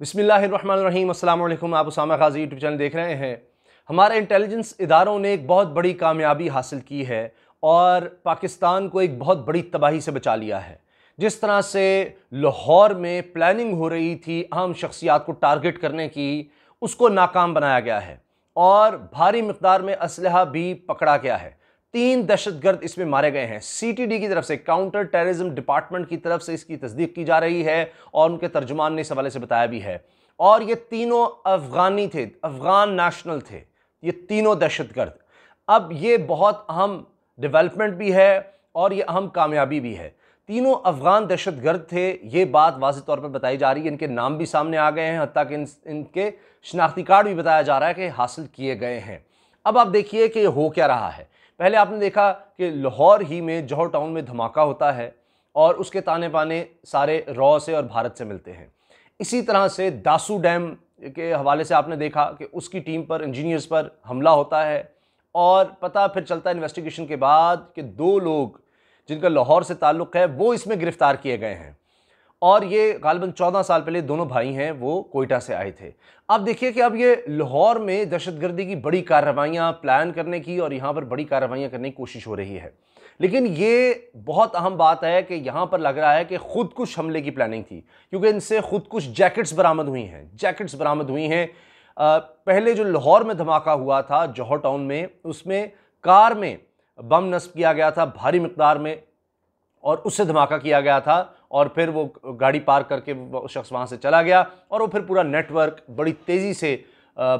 بسم اللہ الرحمن الرحیم، السلام علیکم، آپ اسامہ غازی یوٹیوب چینل دیکھ رہے ہیں۔ ہمارے انٹیلیجنس اداروں نے ایک بہت بڑی کامیابی حاصل کی ہے اور پاکستان کو ایک بہت بڑی تباہی سے بچا لیا ہے۔ جس طرح سے لاہور میں پلاننگ ہو رہی تھی اہم شخصیات کو ٹارگٹ کرنے کی، اس کو ناکام بنایا گیا ہے اور بھاری مقدار میں اسلحہ بھی پکڑا گیا ہے۔ تین دہشت گرد اس میں مارے گئے ہیں۔ سی ٹی ڈی کی طرف سے کاؤنٹر ٹیررزم ڈپارٹمنٹ کی طرف سے اس کی تصدیق کی جا رہی ہے اور ان کے ترجمان نے اس حوالے سے بتایا بھی ہے۔ اور یہ تینوں افغانی تھے، افغان نیشنل تھے۔ یہ تینوں دہشت گرد۔ اب یہ بہت اہم ڈیولپمنٹ بھی ہے اور یہ اہم کامیابی بھی ہے۔ تینوں افغان دہشت گرد تھے، یہ بات واضح طور پر بتائی جا رہی ہے۔ ان کے نام بھی سامنے آ گئے ہیں، حتیٰ کہ ان کے شناختی کارڈ بھی بتایا جا رہا ہے کہ حاصل کیے گئے ہیں۔ اب آپ دیکھیے کہ یہ ہو کیا رہا ہے۔ پہلے آپ نے دیکھا کہ لاہور ہی میں جوہر ٹاؤن میں دھماکہ ہوتا ہے اور اس کے تانے پانے سارے رو سے اور بھارت سے ملتے ہیں۔ اسی طرح سے داسو ڈیم کے حوالے سے آپ نے دیکھا کہ اس کی ٹیم پر انجینئرز پر حملہ ہوتا ہے اور پتہ پھر چلتا ہے انویسٹیگیشن کے بعد کہ دو لوگ جن کا لاہور سے تعلق ہے وہ اس میں گرفتار کیے گئے ہیں۔ اور یہ غالباً چودہ سال پہلے دونوں بھائی ہیں، وہ کوئٹہ سے آئے تھے۔ اب دیکھیے کہ اب یہ لاہور میں دہشت گردی کی بڑی کارروائیاں پلان کرنے کی اور یہاں پر بڑی کارروائیاں کرنے کی کوشش ہو رہی ہے۔ لیکن یہ بہت اہم بات ہے کہ یہاں پر لگ رہا ہے کہ خود کش حملے کی پلاننگ تھی، کیونکہ ان سے خود کش جیکٹس برآمد ہوئی ہیں۔ جیکٹس برآمد ہوئی ہیں۔ پہلے جو لاہور میں دھماکہ ہوا تھا، جوہر ٹاؤن میں، اس میں کار میں بم نصب کیا گیا تھا، بھاری مقدار میں اور اس سے دھماکہ کیا گیا تھا۔ اور پھر وہ گاڑی پارک کر کے وہ شخص وہاں سے چلا گیا اور وہ پھر پورا نیٹ ورک بڑی تیزی سے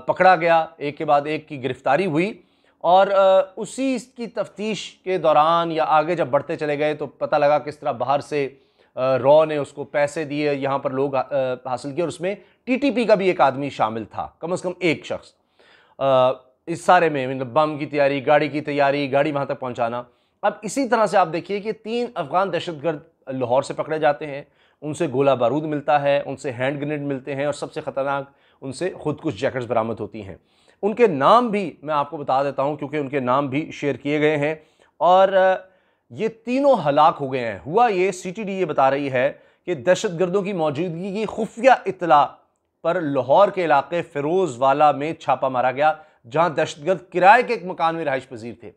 پکڑا گیا۔ ایک کے بعد ایک کی گرفتاری ہوئی۔ اور اسی کی تفتیش کے دوران یا آگے جب بڑھتے چلے گئے تو پتہ لگا کس طرح باہر سے رو نے اس کو پیسے دیے، یہاں پر لوگ حاصل کیے اور اس میں ٹی ٹی پی کا بھی ایک آدمی شامل تھا، کم از کم ایک شخص۔ اس سارے میں مطلب بم کی تیاری، گاڑی کی تیاری، گاڑی وہاں تک پہنچانا۔ اب اسی طرح سے آپ دیکھیے کہ تین افغان دہشت گرد لاہور سے پکڑے جاتے ہیں، ان سے گولہ بارود ملتا ہے، ان سے ہینڈ گرنیڈ ملتے ہیں اور سب سے خطرناک ان سے خود کچھ جیکٹس برآمد ہوتی ہیں۔ ان کے نام بھی میں آپ کو بتا دیتا ہوں کیونکہ ان کے نام بھی شیئر کیے گئے ہیں۔ اور یہ تینوں ہلاک ہو گئے ہیں۔ ہوا یہ، سی ٹی ڈی یہ بتا رہی ہے کہ دہشت گردوں کی موجودگی کی خفیہ اطلاع پر لاہور کے علاقے فیروز والا میں چھاپا مارا گیا، جہاں دہشت گرد کرائے کے ایک مکان میں رہائش پذیر تھے۔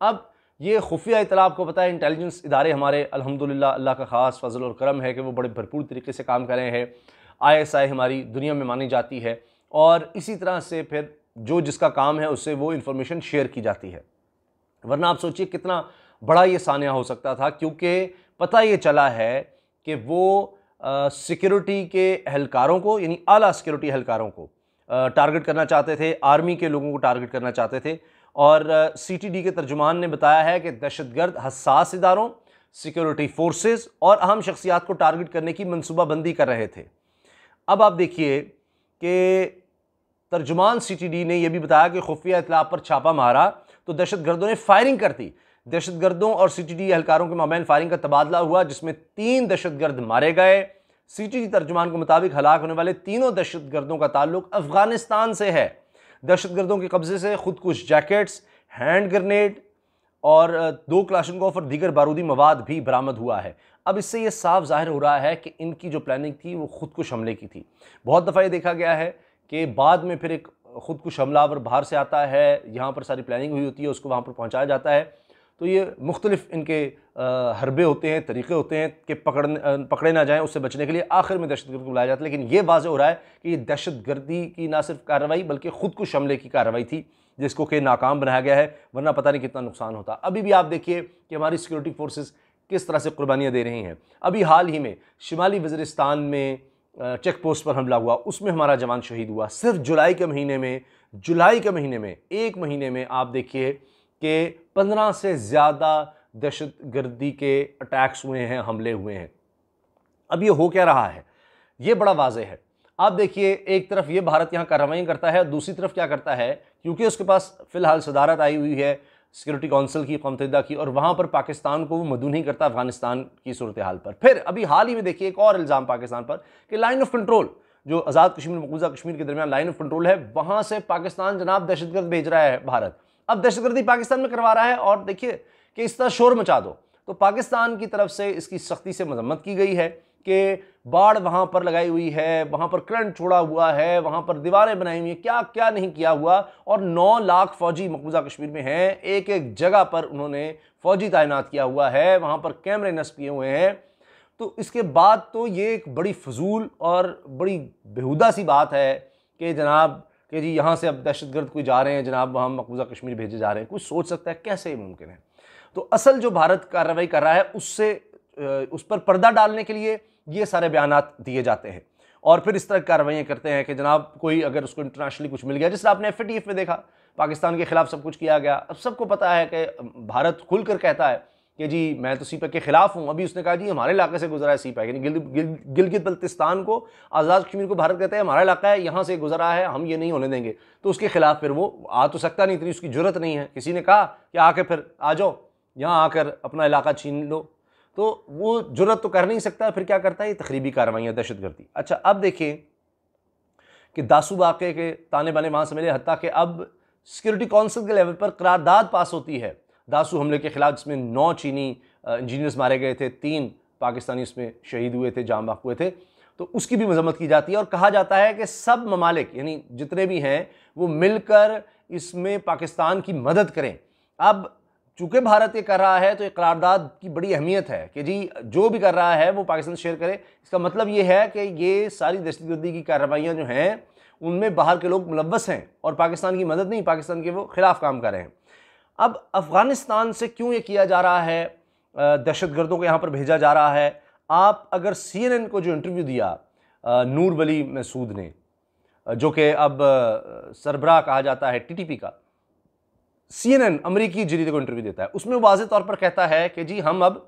اب یہ خفیہ اطلاع آپ کو پتہ ہے، انٹیلیجنس ادارے ہمارے، الحمدللہ، اللہ کا خاص فضل اور کرم ہے کہ وہ بڑے بھرپور طریقے سے کام کر رہے ہیں۔ آئی ایس آئی ہماری دنیا میں مانی جاتی ہے اور اسی طرح سے پھر جو جس کا کام ہے، اس سے وہ انفارمیشن شیئر کی جاتی ہے۔ ورنہ آپ سوچئے کتنا بڑا یہ سانیہ ہو سکتا تھا، کیونکہ پتہ یہ چلا ہے کہ وہ سیکیورٹی کے اہلکاروں کو یعنی اعلیٰ سیکیورٹی اہلکاروں کو ٹارگٹ کرنا چاہتے تھے آرمی کے لوگوں کو ٹارگٹ کرنا چاہتے تھے۔ اور سی ٹی ڈی کے ترجمان نے بتایا ہے کہ دہشت گرد حساس اداروں سیکیورٹی فورسز اور اہم شخصیات کو ٹارگٹ کرنے کی منصوبہ بندی کر رہے تھے۔ اب آپ دیکھیے کہ ترجمان سی ٹی ڈی نے یہ بھی بتایا کہ خفیہ اطلاع پر چھاپا مارا تو دہشت گردوں نے فائرنگ کر دی۔ دہشت گردوں اور سی ٹی ڈی اہلکاروں کے مابین فائرنگ کا تبادلہ ہوا جس میں تین دہشت گرد مارے گئے۔ سی ٹی ڈی ترجمان کے مطابق ہلاک ہونے والے تینوں دہشت گردوں کا تعلق افغانستان سے ہے۔ دہشت گردوں کے قبضے سے خود کش جیکٹس، ہینڈ گرنیڈ اور دو کلاشنکوف اور دیگر بارودی مواد بھی برآمد ہوا ہے۔ اب اس سے یہ صاف ظاہر ہو رہا ہے کہ ان کی جو پلاننگ تھی وہ خود کش حملے کی تھی۔ بہت دفعہ یہ دیکھا گیا ہے کہ بعد میں پھر ایک خود کش حملہ اور باہر سے آتا ہے، یہاں پر ساری پلاننگ ہوئی ہوتی ہے، اس کو وہاں پر پہنچایا جاتا ہے۔ تو یہ مختلف ان کے حربے ہوتے ہیں، طریقے ہوتے ہیں کہ پکڑ پکڑے نہ جائیں اس سے بچنے کے لیے۔ آخر میں دہشت گرد کو بلایا جاتا ہے، لیکن یہ واضح ہو رہا ہے کہ یہ دہشت گردی کی نہ صرف کارروائی بلکہ خود کش حملے کی کارروائی تھی، جس کو کہ ناکام بنایا گیا ہے، ورنہ پتہ نہیں کتنا نقصان ہوتا۔ ابھی بھی آپ دیکھیے کہ ہماری سیکورٹی فورسز کس طرح سے قربانیاں دے رہی ہیں۔ ابھی حال ہی میں شمالی وزرستان میں چیک پوسٹ پر حملہ ہوا، اس میں ہمارا جوان شہید ہوا۔ صرف جولائی کے مہینے میں، جولائی کے مہینے میں، ایک مہینے میں آپ دیکھیے کہ پندرہ سے زیادہ دہشت گردی کے اٹیکس ہوئے ہیں، حملے ہوئے ہیں۔ اب یہ ہو کیا رہا ہے؟ یہ بڑا واضح ہے۔ آپ دیکھیے، ایک طرف یہ بھارت یہاں کارروائیں کرتا ہے، دوسری طرف کیا کرتا ہے؟ کیونکہ اس کے پاس فی الحال صدارت آئی ہوئی ہے سیکورٹی کونسل کی متحدہ کی، اور وہاں پر پاکستان کو وہ مدعو نہیں کرتا افغانستان کی صورتحال پر۔ پھر ابھی حال ہی میں دیکھیے ایک اور الزام پاکستان پر کہ لائن آف کنٹرول جو آزاد کشمیر، مقبوضہ کشمیر کے درمیان لائن آف کنٹرول ہے، وہاں سے پاکستان جناب دہشت گرد بھیج رہا ہے بھارت۔ اب دہشت گردی پاکستان میں کروا رہا ہے اور دیکھیے کہ اس طرح شور مچا دو۔ تو پاکستان کی طرف سے اس کی سختی سے مذمت کی گئی ہے کہ باڑ وہاں پر لگائی ہوئی ہے، وہاں پر کرنٹ چھوڑا ہوا ہے، وہاں پر دیواریں بنائی ہوئی ہیں، کیا کیا نہیں کیا ہوا؟ اور نو لاکھ فوجی مقبوضہ کشمیر میں ہیں۔ ایک ایک جگہ پر انہوں نے فوجی تعینات کیا ہوا ہے، وہاں پر کیمرے نصب کیے ہوئے ہیں۔ تو اس کے بعد تو یہ ایک بڑی فضول اور بڑی بہودہ سی بات ہے کہ جناب کہ جی یہاں سے اب دہشت گرد کوئی جا رہے ہیں، جناب وہاں مقبوضہ کشمیر بھیجے جا رہے ہیں۔ کوئی سوچ سکتا ہے کیسے یہ ممکن ہے؟ تو اصل جو بھارت کارروائی کر رہا ہے، اس سے، اس پر پردہ ڈالنے کے لیے یہ سارے بیانات دیے جاتے ہیں۔ اور پھر اس طرح کارروائیاں کرتے ہیں کہ جناب کوئی اگر اس کو انٹرنیشنلی کچھ مل گیا، جس طرح آپ نے ایف اے ٹی ایف میں دیکھا، پاکستان کے خلاف سب کچھ کیا گیا۔ اب سب کو پتہ ہے کہ بھارت کھل کر کہتا ہے کہ جی میں تو سی پیک کے خلاف ہوں، ابھی اس نے کہا جی ہمارے علاقے سے گزرا ہے سی پیک یعنی گلگت بلتستان کو آزاد کشمیر کو بھارت کہتے ہیں، ہمارا علاقہ ہے، یہاں سے گزرا ہے، ہم یہ نہیں ہونے دیں گے۔ تو اس کے خلاف پھر وہ آ تو سکتا نہیں، اتنی اس کی ضرورت نہیں ہے۔ کسی نے کہا کہ آ کے پھر آ جاؤ، یہاں آ کر اپنا علاقہ چھین لو۔ تو وہ ضرورت تو کر نہیں سکتا، پھر کیا کرتا ہے؟ یہ تقریبی کارروائیاں دہشت گردی۔ اچھا اب دیکھیں کہ داسو واقعے کے تانے بانے وہاں سے ملے، حتیٰ کہ اب سیکیورٹی کونسل کے لیول پر قرارداد پاس ہوتی ہے۔ داسو حملے کے خلاف جس میں نو چینی انجینئرز مارے گئے تھے، تین پاکستانی اس میں شہید ہوئے تھے جام باق ہوئے تھے۔ تو اس کی بھی مذمت کی جاتی ہے اور کہا جاتا ہے کہ سب ممالک یعنی جتنے بھی ہیں، وہ مل کر اس میں پاکستان کی مدد کریں۔ اب چونکہ بھارت یہ کر رہا ہے، تو یہ قرارداد کی بڑی اہمیت ہے کہ جی جو بھی کر رہا ہے، وہ پاکستان شیئر کرے۔ اس کا مطلب یہ ہے کہ یہ ساری دہشت گردی کی کارروائیاں جو ہیں، ان میں باہر کے لوگ ملوث ہیں اور پاکستان کی مدد نہیں، پاکستان کے وہ خلاف کام کر رہے ہیں۔ اب افغانستان سے کیوں یہ کیا جا رہا ہے؟ دہشت گردوں کو یہاں پر بھیجا جا رہا ہے۔ آپ اگر سی این این کو جو انٹرویو دیا نور ولی مسعود نے جو کہ اب سربراہ کہا جاتا ہے ٹی ٹی پی کا، سی این این امریکی جریدے کو انٹرویو دیتا ہے۔ اس میں واضح طور پر کہتا ہے کہ جی ہم اب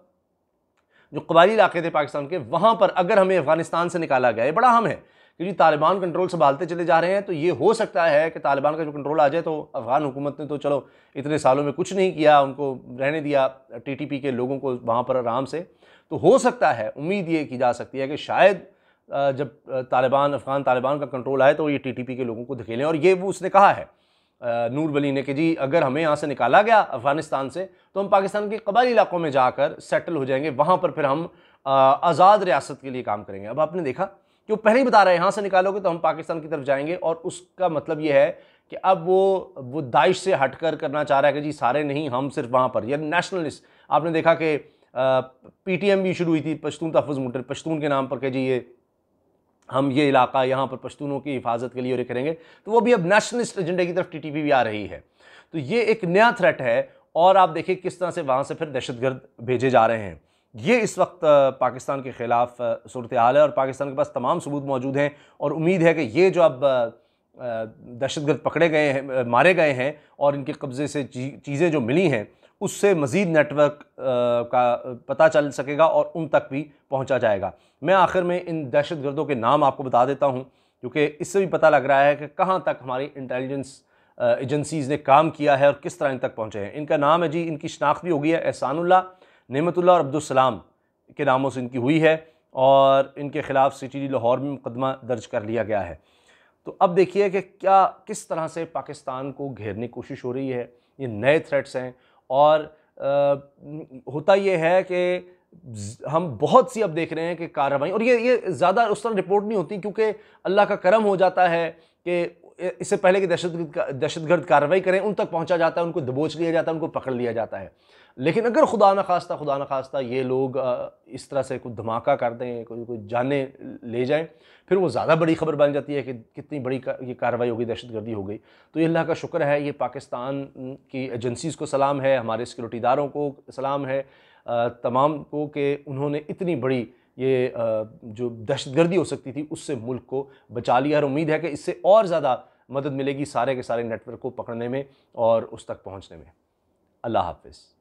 جو قبائلی علاقے تھے پاکستان کے، وہاں پر اگر ہمیں افغانستان سے نکالا گیا، یہ بڑا ہم ہے کہ جی طالبان کنٹرول سنبھالتے چلے جا رہے ہیں، تو یہ ہو سکتا ہے کہ طالبان کا جو کنٹرول آ جائے تو افغان حکومت نے تو چلو اتنے سالوں میں کچھ نہیں کیا، ان کو رہنے دیا ٹی ٹی پی کے لوگوں کو وہاں پر آرام سے۔ تو ہو سکتا ہے، امید یہ کی جا سکتی ہے کہ شاید جب طالبان، افغان طالبان کا کنٹرول آئے تو یہ ٹی ٹی پی کے لوگوں کو دھکیلیں۔ اور یہ وہ اس نے کہا ہے نور ولی نے کہ جی اگر ہمیں یہاں سے نکالا گیا افغانستان سے، تو ہم پاکستان کے قبائلی علاقوں میں جا کر سیٹل ہو جائیں گے۔ وہاں پر پھر ہم آزاد ریاست کے لیے کام کریں گے۔ اب آپ نے دیکھا کہ وہ پہلے ہی بتا رہے ہیں، یہاں سے نکالو گے تو ہم پاکستان کی طرف جائیں گے۔ اور اس کا مطلب یہ ہے کہ اب وہ وہ داعش سے ہٹ کر کرنا چاہ رہا ہے کہ جی سارے نہیں، ہم صرف وہاں پر یعنی نیشنلسٹ آپ نے دیکھا کہ پی ٹی ایم بھی شروع ہوئی تھی پشتون تحفظ موٹر، پشتون کے نام پر کہ جی یہ ہم یہ علاقہ یہاں پر پشتونوں کی حفاظت کے لیے اور یہ کریں گے۔ تو وہ بھی اب نیشنلسٹ ایجنڈے کی طرف ٹی ٹی پی بھی آ رہی ہے۔ تو یہ ایک نیا تھریٹ ہے اور آپ دیکھیں کس طرح سے وہاں سے پھر دہشت گرد بھیجے جا رہے ہیں۔ یہ اس وقت پاکستان کے خلاف صورتحال ہے اور پاکستان کے پاس تمام ثبوت موجود ہیں اور امید ہے کہ یہ جو اب دہشت گرد پکڑے گئے ہیں مارے گئے ہیں اور ان کے قبضے سے چیزیں جو ملی ہیں، اس سے مزید نیٹ ورک کا پتہ چل سکے گا اور ان تک بھی پہنچا جائے گا۔ میں آخر میں ان دہشت گردوں کے نام آپ کو بتا دیتا ہوں، کیونکہ اس سے بھی پتہ لگ رہا ہے کہ کہاں تک ہماری انٹیلیجنس ایجنسیز نے کام کیا ہے اور کس طرح ان تک پہنچے ہیں۔ ان کا نام ہے جی ان کی شناخت بھی ہو گئی ہے، احسان اللہ نعمت اللہ اور عبدالسلام کے ناموں سے ان کی ہوئی ہے اور ان کے خلاف سی ٹی ڈی لاہور میں مقدمہ درج کر لیا گیا ہے۔ تو اب دیکھیے کہ کیا کس طرح سے پاکستان کو گھیرنے کی کوشش ہو رہی ہے، یہ نئے تھریٹس ہیں اور ہوتا یہ ہے کہ ہم بہت سی اب دیکھ رہے ہیں کہ کارروائی اور یہ یہ زیادہ اس طرح رپورٹ نہیں ہوتی کیونکہ اللہ کا کرم ہو جاتا ہے کہ اس سے پہلے کہ دہشت دہشت گرد کارروائی کریں، ان تک پہنچا جاتا ہے، ان کو دبوچ لیا جاتا ہے، ان کو پکڑ لیا جاتا ہے۔ لیکن اگر خدا نخواستہ خدا نخواستہ یہ لوگ اس طرح سے کوئی دھماکہ کر دیں، کوئی کوئی جانے لے جائیں، پھر وہ زیادہ بڑی خبر بن جاتی ہے کہ کتنی بڑی یہ کارروائی ہوگی، دہشت گردی ہو گئی۔ تو یہ اللہ کا شکر ہے، یہ پاکستان کی ایجنسیز کو سلام ہے، ہمارے سیکورٹی داروں کو سلام ہے۔ تمام کو کہ انہوں نے اتنی بڑی یہ جو دہشت گردی ہو سکتی تھی، اس سے ملک کو بچا لیا اور امید ہے کہ اس سے اور زیادہ مدد ملے گی سارے کے سارے نیٹ ورک کو پکڑنے میں اور اس تک پہنچنے میں۔ اللہ حافظ۔